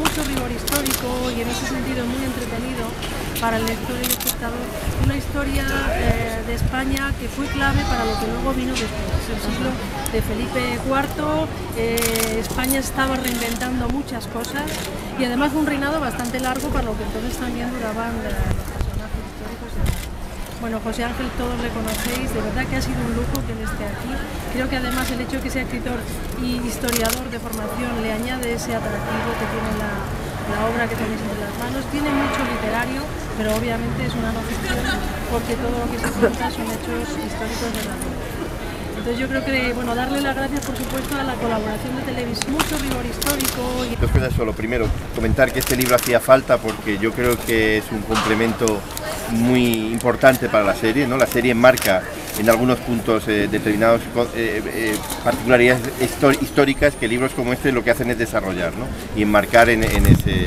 mucho rigor histórico y en ese sentido muy entretenido para el lector y el espectador, una historia eh, de España que fue clave para lo que luego vino después, el siglo de Felipe IV, eh, España estaba reinventando muchas cosas y además un reinado bastante largo para lo que entonces también duraban eh, los personajes históricos. Bueno, José Ángel todos le conocéis, de verdad que ha sido un lujo que esté aquí. Creo que además el hecho de que sea escritor y historiador de formación le añade ese atractivo que tiene la, obra que tenéis en las manos. Tiene mucho literario, pero obviamente es una no ficción porque todo lo que se cuenta son hechos históricos de la vida. Entonces yo creo que, bueno, darle las gracias por supuesto a la colaboración de televisión, mucho rigor histórico. Y... Dos cosas solo. Primero, comentar que este libro hacía falta porque yo creo que es un complemento muy importante para la serie, ¿no? La serie marca en algunos puntos eh, eh, eh, particularidades históricas que libros como este lo que hacen es desarrollar ¿no? y enmarcar en, ese,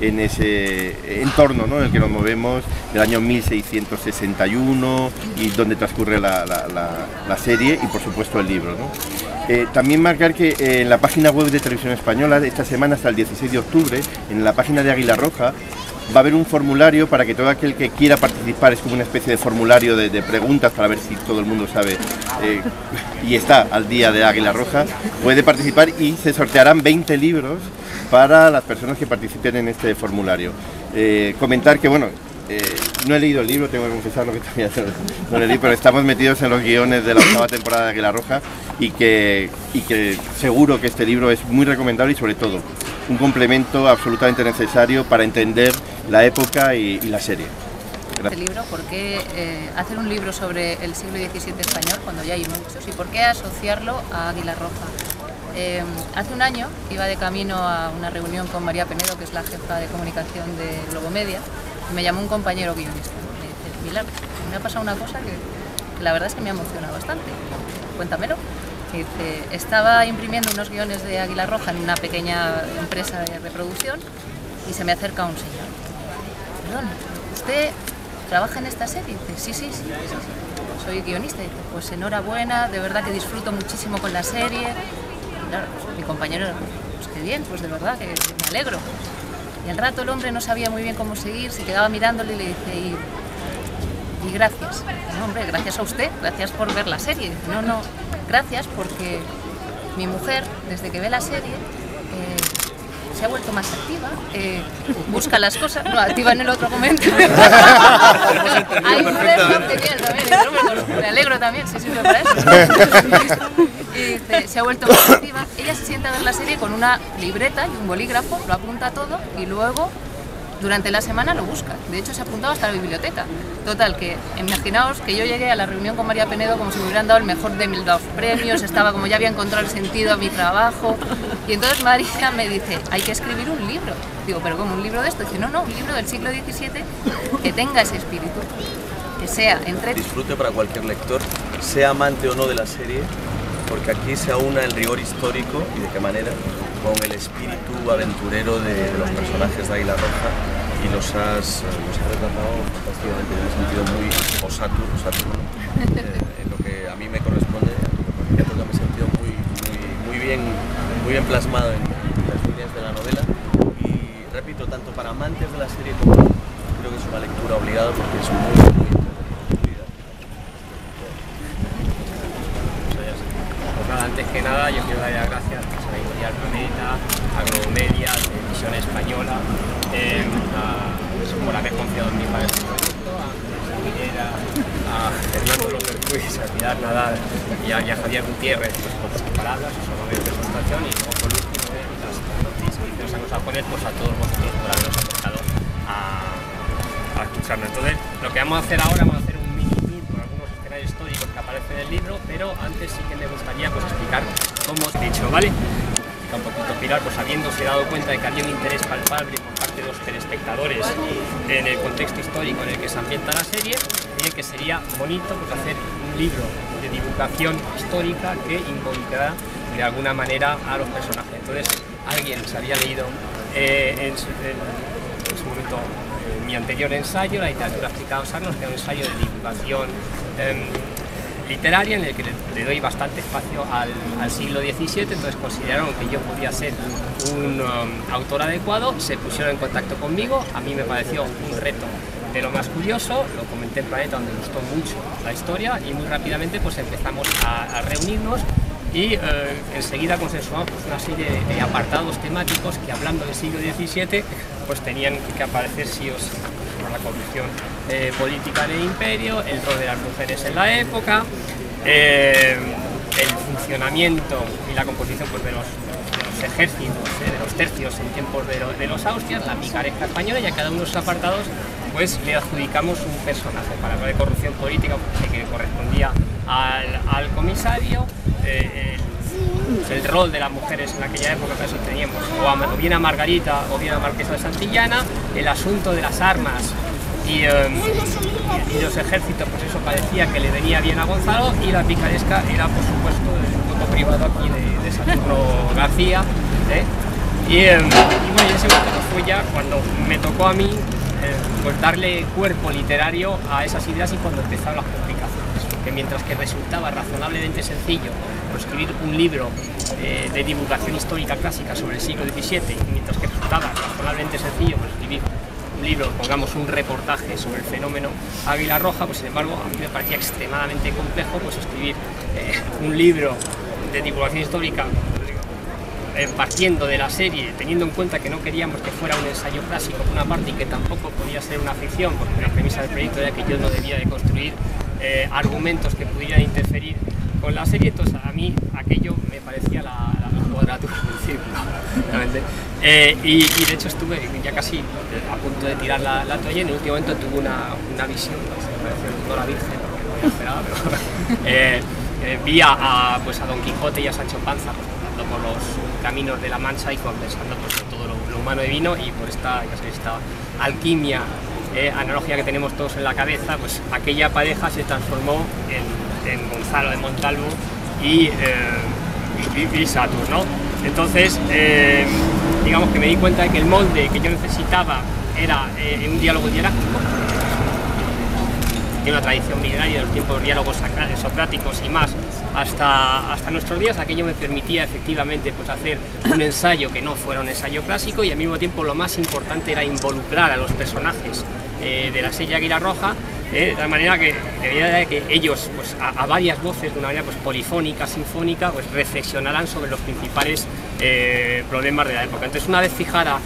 en ese entorno ¿no? en el que nos movemos del año 1661 y donde transcurre la, la, serie y por supuesto el libro. ¿no? Eh, también marcar que en la página web de Televisión Española, esta semana hasta el 16 de octubre, en la página de Águila Roja, va a haber un formulario para que todo aquel que quiera participar, es como una especie de formulario de, preguntas para ver si todo el mundo sabe eh, y está al día de Águila Roja, puede participar y se sortearán 20 libros para las personas que participen en este formulario. Eh, comentar que, bueno, eh, no he leído el libro, tengo que confesarlo que todavía no leí, pero estamos metidos en los guiones de la octava temporada de Águila Roja y que, y que seguro que este libro es muy recomendable y sobre todo un complemento absolutamente necesario para entender la época y, la serie. Este libro, ¿por qué eh, hacer un libro sobre el siglo XVII español cuando ya hay muchos y por qué asociarlo a Águila Roja? Eh, hace un año iba de camino a una reunión con María Penedo, que es la jefa de comunicación de Globomedia, y me llamó un compañero guionista. Me dice, Pilar, me ha pasado una cosa que, la verdad es que me ha emocionado bastante. Cuéntamelo. Estaba imprimiendo unos guiones de Águila Roja en una pequeña empresa de reproducción y se me acerca un señor. Perdón, ¿usted trabaja en esta serie? Dice, sí, sí, sí, soy guionista. Dice, pues enhorabuena, de verdad que disfruto muchísimo con la serie. Claro, pues, mi compañero, pues qué bien, pues de verdad que me alegro. Y al rato el hombre no sabía muy bien cómo seguir, se quedaba mirándole y le dice, y, y gracias. No, hombre, gracias a usted, gracias por ver la serie. Dice, no, no, gracias porque mi mujer, desde que ve la serie, eh, se ha vuelto más activa, eh, busca las cosas, no, activa en el otro momento. Bien, también, me alegro también, sí sirve para eso. Dice, se ha vuelto más activa. Ella se sienta a ver la serie con una libreta y un bolígrafo, lo apunta todo y luego durante la semana lo busca. De hecho, se ha apuntado hasta la biblioteca. Total, que imaginaos que yo llegué a la reunión con María Penedo como si me hubieran dado el mejor de mil dos premios, estaba como ya había encontrado el sentido a mi trabajo. Y entonces María me dice, hay que escribir un libro. Digo, ¿pero cómo un libro de esto? Dice, no, no, un libro del siglo XVII que tenga ese espíritu, que sea entre... Disfrute para cualquier lector, sea amante o no de la serie, porque aquí se aúna el rigor histórico y de qué manera con el espíritu aventurero de, los personajes de Águila Roja y los has, los has retratado fantásticamente en un sentido muy osatur, eh, en lo que a mí me corresponde, creo que me he sentido muy, muy, bien, muy bien plasmado en, en las líneas de la novela. Y repito, tanto para amantes de la serie como creo que es una lectura obligada porque es muy, muy entretenida. Pues nada, yo quiero dar las gracias a la editorial Planeta, a Globomedia, a Televisión Española, eh, a, por haber confiado en mí para este proyecto, a José Aguilera, a Fernando López Ruiz, a Pilar Nadal y a, y a Javier Gutiérrez por sus palabras, honores de presentación y como por último eh, las noticias que nos a poner pues, a todos vosotros por haberos acercado a, a escucharnos. Entonces, lo que vamos a hacer ahora, vamos a hacer un mini tour por algunos escenarios históricos que aparecen en el libro, pero antes sí que me gustaría pues, explicar cómo os he dicho, ¿vale? Un poquito Pilar, pues habiéndose dado cuenta de que había un interés palpable por parte de los telespectadores en el contexto histórico en el que se ambienta la serie, y que sería bonito pues, hacer un libro de divulgación histórica que involucrara de alguna manera a los personajes. Entonces, alguien se había leído eh, en, su, en, en su momento mi anterior ensayo, La literatura aplicada a Sarnos, que era un ensayo de divulgación eh, literaria en el que le, doy bastante espacio al, siglo XVII, entonces consideraron que yo podía ser un um, autor adecuado, se pusieron en contacto conmigo, a mí me pareció un reto de lo más curioso, lo comenté en Planeta donde me gustó mucho la historia y muy rápidamente pues empezamos a, reunirnos y eh, enseguida consensuamos pues, una serie de apartados temáticos que hablando del siglo XVII pues tenían que aparecer sí o sí la corrupción eh, política del imperio, el rol de las mujeres en la época, eh, el funcionamiento y la composición pues, de, los, ejércitos, de los tercios en tiempos de, los Austrias, la picaresca española y a cada uno de esos apartados pues le adjudicamos un personaje para hablar de corrupción política que correspondía al, comisario, eh, el, rol de las mujeres en aquella época, que eso teníamos o, bien a Margarita o bien a Marquesa de Santillana, el asunto de las armas y, em, los ejércitos, pues eso parecía que le venía bien a Gonzalo y la picaresca era por supuesto el voto privado aquí de, Saturno García. ¿eh? Em, y, bueno, ese momento fue ya cuando me tocó a mí pues darle cuerpo literario a esas ideas y cuando empezaron las complicaciones. Porque mientras que resultaba razonablemente sencillo escribir un libro eh, de divulgación histórica clásica sobre el siglo XVII, mientras que resultaba razonablemente sencillo pues, escribir un libro, pongamos un reportaje sobre el fenómeno Águila Roja, pues sin embargo a mí me parecía extremadamente complejo pues, escribir eh, un libro de divulgación histórica eh, partiendo de la serie, teniendo en cuenta que no queríamos que fuera un ensayo clásico por una parte y que tampoco podía ser una ficción, porque la premisa del proyecto era que yo no debía de construir argumentos que pudieran interferir con la serie, entonces a mí aquello me parecía la, cuadratura del círculo, eh, y, de hecho estuve ya casi a punto de tirar la, toalla y en el último momento tuve una, una visión, no, la Virgen, porque no esperaba, pero vi a, pues a Don Quijote y a Sancho Panza por los caminos de la Mancha y compensando pues, todo lo, humano divino y por esta, esta alquimia eh, analogía que tenemos todos en la cabeza, pues aquella pareja se transformó en, Gonzalo de Montalvo y, eh, Saturno. Entonces, eh, digamos que me di cuenta de que el molde que yo necesitaba era eh, un diálogo dialéctico, tiene una tradición milenaria de los tiempos de diálogos socráticos y más, hasta, hasta nuestros días aquello me permitía efectivamente pues, hacer un ensayo que no fuera un ensayo clásico y al mismo tiempo lo más importante era involucrar a los personajes eh, de la sella Águila Roja eh, de tal manera que, que ellos pues, a, varias voces de una manera pues, polifónica, sinfónica, pues reflexionaran sobre los principales eh, problemas de la época. Entonces una vez fijara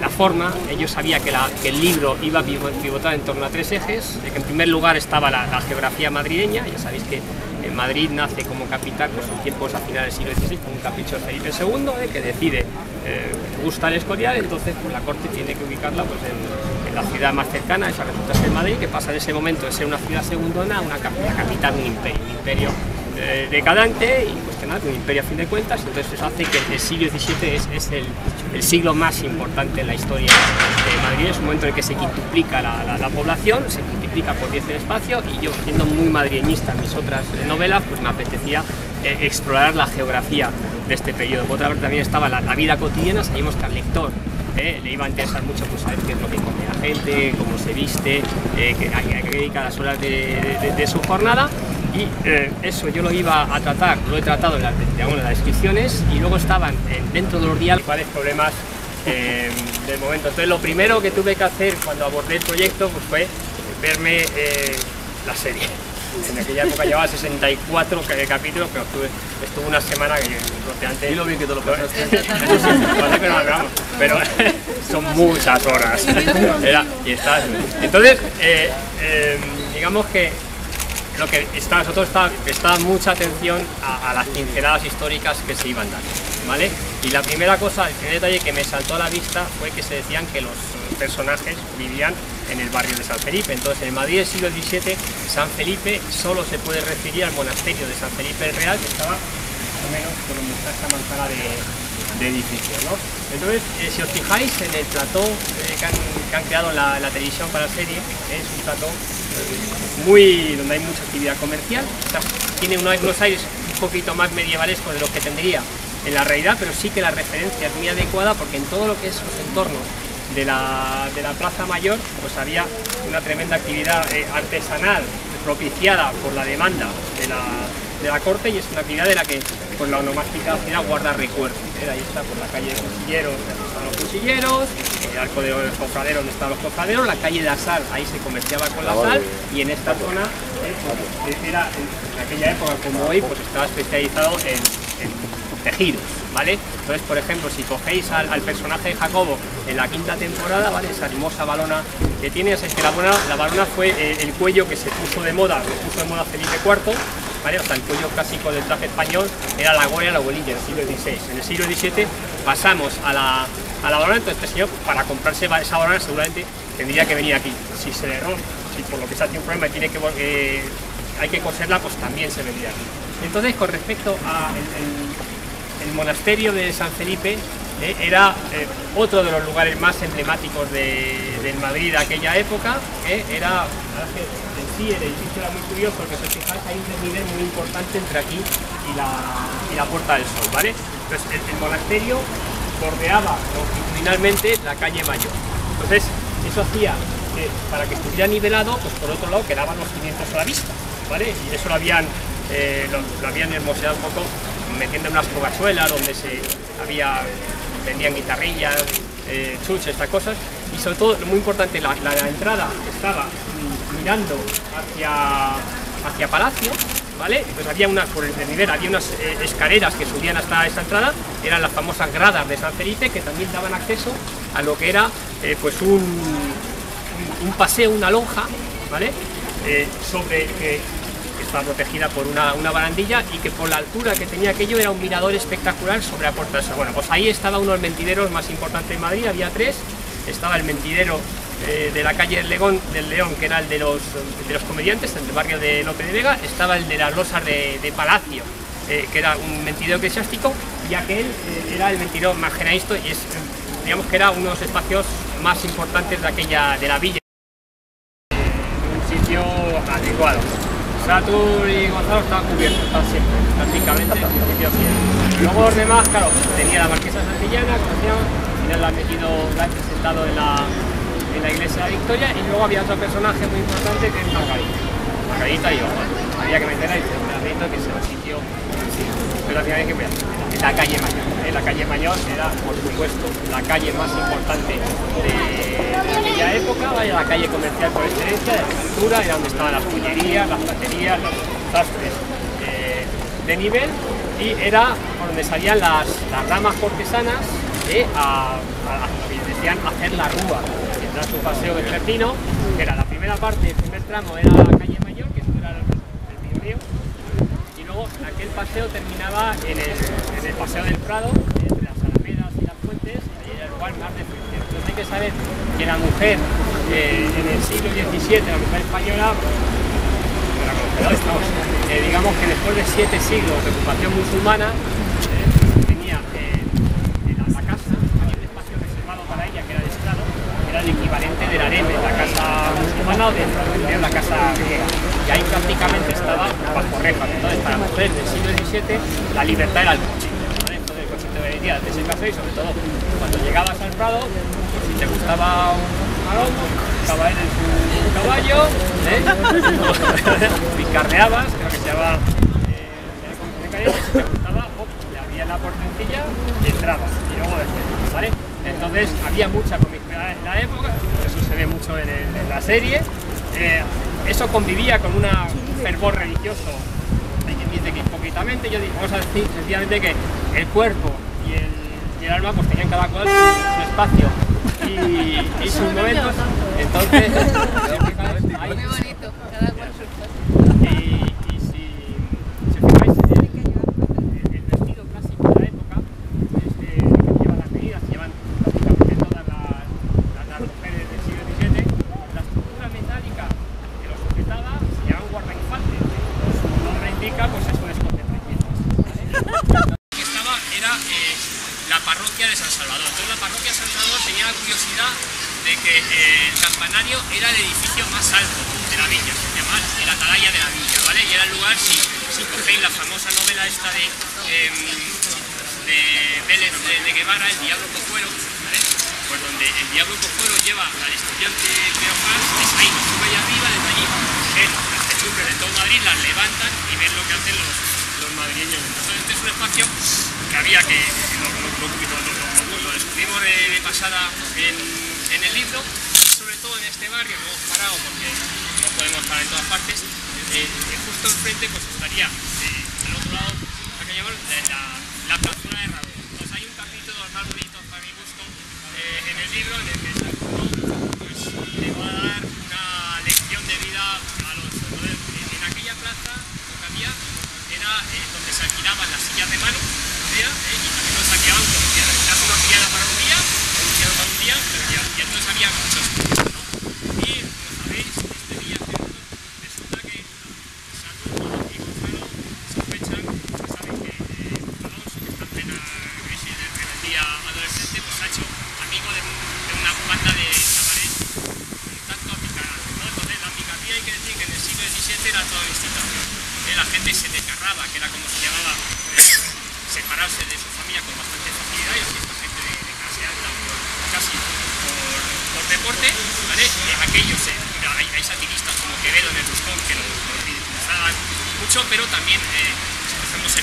la forma, ellos sabían que, el libro iba a pivotar en torno a tres ejes, que en primer lugar estaba la, geografía madrileña, ya sabéis que Madrid nace como capital pues, en tiempos a finales del siglo XVI con un capricho de Felipe II eh, que decide eh, gusta el Escorial, entonces pues, la corte tiene que ubicarla pues, en, la ciudad más cercana, esa resulta ser Madrid, que pasa en ese momento de ser una ciudad segundona a una capital, un imperio, un imperio eh, decadente y nada, un imperio a fin de cuentas, entonces eso hace que el siglo XVII es, el, siglo más importante en la historia de Madrid, es un momento en el que se quintuplica la, población, se multiplica por 10 el espacio y yo siendo muy madrileñista en mis otras novelas, pues me apetecía eh, explorar la geografía de este periodo. Por otra parte también estaba la, vida cotidiana, sabíamos que al lector eh, le iba a interesar mucho pues, saber qué es lo que come la gente, cómo se viste, eh, qué, a, qué dedica las horas de, su jornada. Y eso yo lo iba a tratar, lo he tratado en, las descripciones y luego estaban dentro de los diálogos cuáles problemas del momento. Entonces lo primero que tuve que hacer cuando abordé el proyecto pues, fue verme la serie en aquella época llevaba 64 capítulos, pero estuve, estuve una semana que Y lo bien que te lo pasaste. pero son muchas horas. y está, entonces, eh, eh, digamos que lo que está, nosotros está, mucha atención a, las pinceladas históricas que se iban dando, ¿vale? Y la primera cosa, el primer detalle que me saltó a la vista fue que se decían que los personajes vivían en el barrio de San Felipe. Entonces, en Madrid del siglo XVII, San Felipe solo se puede referir al monasterio de San Felipe el Real, que estaba más o menos por donde está esta manzana de, edificios. ¿no? Entonces, eh, si os fijáis en el plató eh, que, han, creado la, televisión para la serie, es un plató eh, muy donde hay mucha actividad comercial, tiene unos aires un poquito más medievalescos de lo que tendría en la realidad, pero sí que la referencia es muy adecuada porque en todo lo que es los entornos de la, de la Plaza Mayor pues había una tremenda actividad eh, artesanal, propiciada por la demanda de la, de la corte y es una actividad de la que pues, la onomástica era guarda recuerdos. ¿eh? Ahí está, por la calle de Cuchilleros, donde están los cuchilleros, el arco de los cofraderos, donde están los cofraderos, la calle de la sal, ahí se comerciaba con la sal y en esta zona, eh, pues, era, en aquella época como hoy, pues estaba especializado en, en tejidos. ¿Vale? Entonces, por ejemplo, si cogéis al, personaje de Jacobo en la quinta temporada, ¿vale? Esa hermosa balona que tiene, es que la balona, la balona fue eh, el cuello que se puso de moda, lo puso de moda Felipe IV, ¿vale? Hasta el cuello clásico del traje español era la goya, la bolilla en el siglo XVI. En el siglo XVII pasamos a la, a la balona, entonces este señor, para comprarse esa balona seguramente tendría que venir aquí. Si se le erró, si por lo que sea tiene un problema tiene que, eh, hay que coserla, pues también se vendría aquí. Entonces, con respecto a el monasterio de San Felipe eh, era eh, otro de los lugares más emblemáticos de, de Madrid de aquella época. Eh, era, en sí el edificio era muy curioso porque si fijáis hay un desnivel muy importante entre aquí y la, y la Puerta del Sol. ¿vale? Entonces el, monasterio bordeaba longitudinalmente la calle Mayor. Entonces eso hacía que para que estuviera nivelado, pues por otro lado quedaban los cimientos a la vista. ¿vale? Y eso lo habían, lo, lo habían hermoseado un poco metiendo unas covachuelas donde se había vendían guitarrillas, eh, chuches, estas cosas y sobre todo, muy importante, la, la, la entrada estaba mirando hacia, hacia Palacio, ¿vale? Pues había unas, por el nivel, había unas eh, escaleras que subían hasta esa entrada, eran las famosas gradas de San Felipe que también daban acceso a lo que era eh, pues un, un, paseo, una lonja, ¿vale? sobre que estaba protegida por una, una, barandilla y que por la altura que tenía aquello era un mirador espectacular sobre la Puerta del. Bueno, pues ahí estaba uno de los mentideros más importantes de Madrid, había tres, estaba el mentidero eh, de la calle del León, del León, que era el de los, de los comediantes, el del barrio de López de Vega, estaba el de las losas de, Palacio, eh, que era un mentidero eclesiástico, y aquel eh, era el mentidero más y es, digamos que era uno de los espacios más importantes de aquella, de la villa. un sitio adecuado. Satur y Gonzalo estaban cubiertos, estaban siempre, prácticamente, en principio bien. Luego los demás, claro, tenía la marquesa Santillana, conocíamos, al final la han metido, la han presentado en la, en la iglesia de Victoria, y luego había otro personaje muy importante que es Margarita. Margarita y yo, había que meter ahí, Margarita, que es el sitio, final hay que la calle Mayor. La calle Mayor era, por supuesto, la calle más importante de, aquella época, vaya, la calle comercial por excelencia, de la cultura, era donde estaban las pollerías, las platerías, los sastres eh, de nivel, y era por donde salían las, las ramas cortesanas eh, a, a, decían hacer la rúa, que era su paseo vespertino, que era la primera parte, el primer tramo era la calle Mayor, que era el, el río, y aquel paseo terminaba en el, en el paseo del Prado, entre las alamedas y las fuentes, y era el lugar más de. Entonces hay que saber que la mujer eh, en el siglo XVII, la mujer española, digamos que después de siete siglos de ocupación musulmana, eh, tenía la, la, casa, había un espacio reservado para ella que era el estrado, que era el equivalente del harem en la casa musulmana o de la casa griega. Y ahí prácticamente estaba bajo rejas. Entonces, para mujeres del siglo XVII, la libertad era el coche. Entonces, el coche te venía de ese café y sobre todo cuando llegabas al Prado, si te gustaba un maromo, estaba caballo, ¿eh? picarneabas, creo que se llama eh, si te gustaba, le abría la portencilla y entrabas, y luego después, ¿vale? Entonces había mucha comicidad en la época, eso se ve mucho en, el, en la serie. Eh, eso convivía con una, un fervor religioso, hay quien dice que hipócritamente, yo digo, vamos a decir sencillamente que el cuerpo y el, y el alma pues tenían cada cual su, su espacio y, y, sus momentos. Entonces, ahí, muy bonito, cada cual su espacio. Y, y si, si os fijáis, el, el, vestido clásico de la época, este, que llevan las medidas, llevan prácticamente todas las, las, las mujeres del siglo XVII, la estructura metálica que lo sujetaba se llama guardainfantes. Su nombre indica, pues es un escote ¿vale? que estaba era eh, la de San Salvador. Entonces la parroquia de San Salvador tenía la curiosidad de que eh, el campanario era el edificio más alto de la villa, se llama el atalaya de la villa, ¿vale? Y era el lugar, si, si cogéis la famosa novela esta de, eh, de Vélez de, Guevara, El Diablo Cojuelo, ¿vale? Pues donde el Diablo Cojuelo lleva al estudiante Cleofás, es ahí, sube allá arriba, desde allí, el costumbres de todo Madrid, las levantan y ven lo que hacen los, los madrileños. Este es un espacio que había que, lo, descubrimos de, pasada en, el libro y sobre todo en este barrio, no hemos parado porque no podemos parar en todas partes, eh, justo enfrente pues estaría eh, al otro lado, la, la, la plazona de Raúl. Entonces hay un capítulo más bonitos para mi gusto eh, en el libro en el que San pues, le va a dar una lección de vida a los entonces, en aquella plaza lo que había eh, donde se alquilaban las sillas de mano eh, y también piedras. Se hace una pillada para un día, un para un día, pero ya, había muchos pisos, ¿no? Y como sabéis, este día resulta que Saturno y Gonzalo sospechan, pues saben que eh, Alonso, que está en plena crisis de rebeldía adolescente, pues ha hecho amigo de, un, de una banda de chavales un tanto apicados, ¿no? Entonces la picardía hay que decir que en el siglo XVII era toda institución. ¿eh? La gente se desgarraba, que era como se llamaba eh, separarse de su familia con bastante facilidad y aquí esta gente de, de clase alta, casi por, por deporte, ¿vale? Hay, hay, satiristas como Quevedo en el Buscón que los ridiculizaban mucho, pero también, eh, por ejemplo, se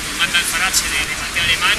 Farache de, de Mateo Alemán,